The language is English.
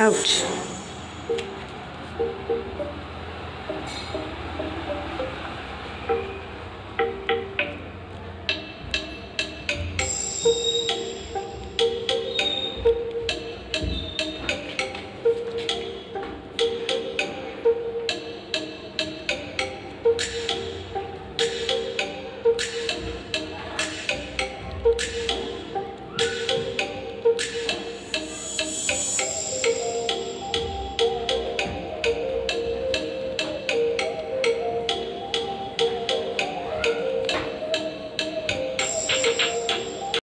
Ouch.